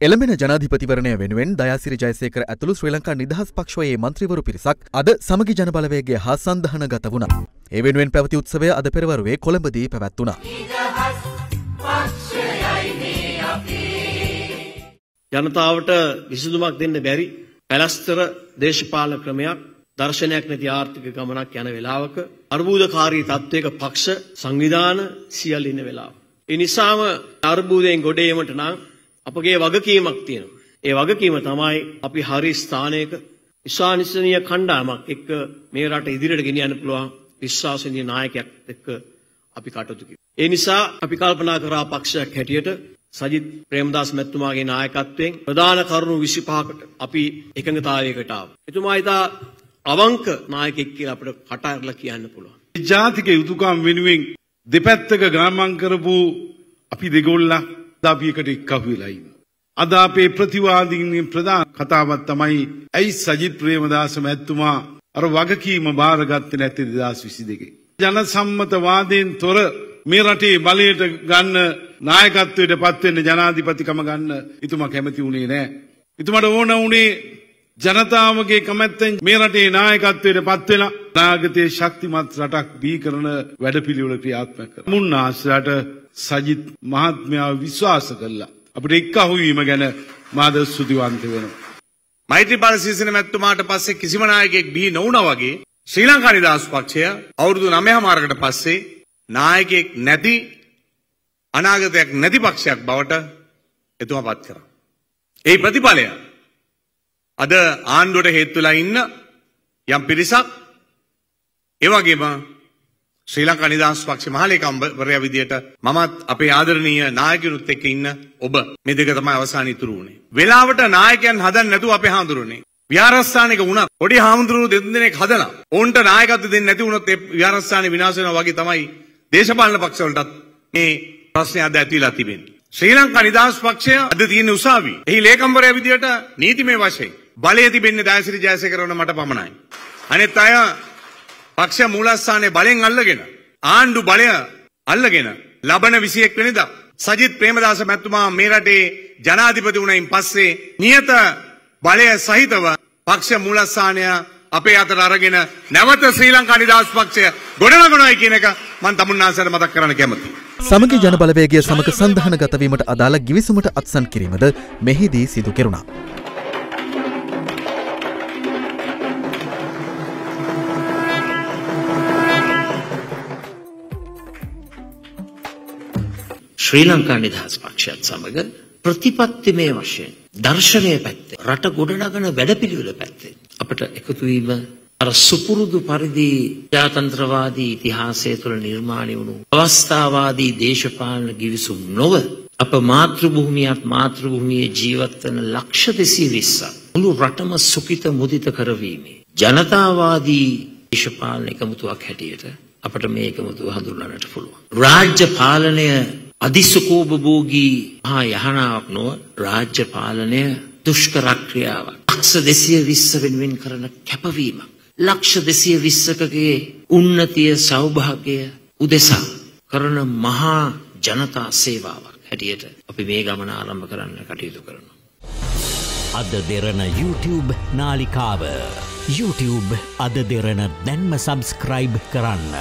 එළඹෙන ජනාධිපතිවරණය වෙනුවෙන් දයාසිරි ජයසේකර ඇතුළු ශ්‍රී ලංකා නිදහස් පක්ෂයේ මන්ත්‍රීවරු පිරිසක් අද සමගි ජනබලවේගේ හා සන්ධහනගත වුණා. ඒ වෙනුවෙන් පැවති උත්සවය අද පෙරවරුවේ කොළඹදී පැවැත්වුණා. ජනතාවට විසඳුමක් දෙන්න බැරි පැලස්තර දේශපාලන ක්‍රමයක් දර්ශනයක් නැති ආර්ථික ගමනක් යන වෙලාවක අර්බුදකාරී තත්ත්වයක පක්ෂ සංවිධාන සියල්ල ඉන්න වෙලාව. ඒ නිසාම අර්බුදයෙන් ගොඩ ඒමට නම් අපගේ වගකීමක් තියෙනවා. ඒ වගකීම තමයි අපි හරි ස්ථානයක විශ්වාසනීය කණ්ඩායමක් එක්ක මේ රට ඉදිරියට ගෙනියන්න පුළුවන් විශ්වාසනීය නායකයෙක් එක්ක අපි කටයුතු කිව්වා. ඒ නිසා අපි කල්පනා කරා පක්ෂයක් හැටියට සජිත් ප්‍රේමදාස් මැතිතුමාගේ නායකත්වයෙන් ප්‍රධාන කරුණු 25කට අපි එකඟතාවයකට ආවා. එතුමා ඉතා අවංක නායකයෙක් කියලා අපිට කට ඇරලා කියන්න පුළුවන්. ජාතික යුතුකම් වෙනුවෙන් දෙපැත්තක ගාමන් කරපු අපි දෙගොල්ලා අපි එකට එක්කහු වෙලා ඉන්න. අද අපේ ප්‍රතිවාදීන්ගේ ප්‍රධාන කතාවක් තමයි ඇයි සජිත් ප්‍රේමදාස මැතිතුමා අර වගකීම බාරගත්තේ නැති 2022. ජන සම්මතවාදයෙන් තොර මේ රටේ බලයට ගන්න නායකත්වයට පත්වෙන්න ජනාධිපතිකම ගන්න ඉතුමා කැමති වුණේ නෑ. ඉතුමට ඕන වුණේ ජනතාවගේ කමැත්තෙන් මේ රටේ නායකත්වයට පත්වෙලා නාගතයේ ශක්තිමත් රටක් බී කරන වැඩපිළිවෙල ක්‍රියාත්මක කර. මුන්නාස්ලට සජිත් මහත්මයාව විශ්වාස කළා. අපිට එක්කහුවීම ගැන මාද ස්තුතිවන්ත වෙනවා. මෛත්‍රීපාල සිරිසේන මැතිතුමාට පස්සේ කිසිම නායකයෙක් බිහි නොවුණා වගේ ශ්‍රී ලංකා නිදහස් පක්ෂය අවුරුදු 9මාරකට පස්සේ නායකයෙක් නැති අනාගතයක් නැති පක්ෂයක් බවට එතුමා පත් කරා. ඒ ප්‍රතිඵලය අද ආණ්ඩුවට හේතු වෙලා ඉන්න යම් පිරිසක් ඒ වගේම ශ්‍රී ලංකා නිදහස් පක්ෂ මහලේකම්වරයා විදියට මමත් අපේ ආදරණීය නායකයනුත් එක්ක ඉන්න ඔබ මේ දෙක තමයි අවසාන ඉතුරු වුණේ. වෙලාවට නායකයන් හදන්න නැතුව අපේ හාමුදුරනේ. විහාරස්ථානයක වුණත් පොඩි හාමුදුරුවෝ දෙන්නෙක් හදලා ඔවුන්ට නායකත්ව දෙන්නේ නැති වුණොත් ඒ විහාරස්ථානේ විනාශ වෙනවා වගේ තමයි දේශපාලන පක්ෂවලටත් මේ ප්‍රශ්නය අද ඇතිලා තිබෙන්නේ. ශ්‍රී ලංකා නිදහස් පක්ෂය අද තියෙන උසාවි. එහි ලේකම්වරයා විදියට නීතිමය වශයෙන් බලය තිබෙන්නේ දයසිරි ජයසේකරන මට පමණයි. අනෙත් අය පක්ෂ මූලස්ථානයේ බලෙන් අල්ලගෙන ආණ්ඩු බලය අල්ලගෙන ලබන 21 වෙනිදා සජිත් ප්‍රේමදාස මැතිතුමා මේ රටේ ජනාධිපති වුණයින් පස්සේ නියත බලය සහිතව පක්ෂ මූලස්ථානය අපේ අතට අරගෙන නැවත ශ්‍රී ලංකා නිදහස් පක්ෂය ගොඩනගනවායි කියන එක මම තමුන්නාසයට මතක් කරන්න කැමතියි. සමගි ජනබලවේගය සමග සන්ධහනගතවීමට අදාළ ගිවිසුමට අත්සන් කිරීමද මෙහිදී සිදු කෙරුණා. ශ්‍රී ලංකා නිදහස් පක්ෂයත් සමග ප්‍රතිපත්තිමය වශයෙන් දර්ශනය පැත්තේ රට ගොඩනගන වැඩපිළිවෙල පැත්තේ අපට එකතු වීම අර සුපුරුදු පරිදි ජාතන්ත්‍රවාදී ඉතිහාසය තුළ නිර්මාණය වුණු අවස්ථාවාදී දේශපාලන ගිවිසුම් නොව අප මාතෘභූමියත් මාතෘභූමියේ ජීවත් වන ලක්ෂ 220ක් මුළු රටම සුඛිත මුදිත කරවීමේ ජනතාවාදී දේශපාලන එකමුතුවක් හැටියට අපට මේ එකමුතුව හඳුන්වන්නට පුළුවන්. රාජ්‍ය පාලනය අධිසුකෝපභෝගී මහා යහනාවක් නොව රාජ්‍ය පාලනය දුෂ්කර ක්‍රියාවක්. ලක්ෂ 220 වෙනුවෙන් කරන කැපවීමක්. ලක්ෂ 220කගේ උන්නතිය සෞභාග්‍ය උදෙසා කරන මහා ජනතා සේවාවක් හැටියට අපි මේ ගමන ආරම්භ කරන්න කටයුතු කරනවා. අද දෙරන YouTube නාලිකාව YouTube අද දෙරන දැන්ම සබස්ක්‍රයිබ් කරන්න.